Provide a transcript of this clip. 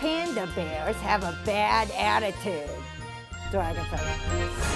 panda bears have a bad attitude. Dragonfly.